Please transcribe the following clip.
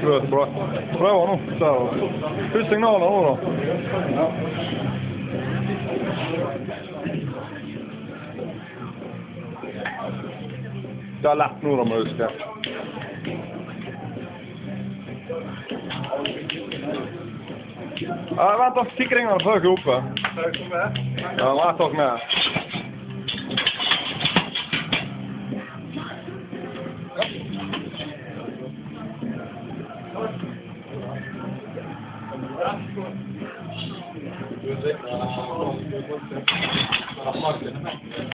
Flöt bra. Bra nu. Så. Hur signalerna nu då? Det är lätt nu då muskar. Ja, vänta, fickringarna försöker uppe. Ja, jag tar med. Gözlük. Yapmak denemek.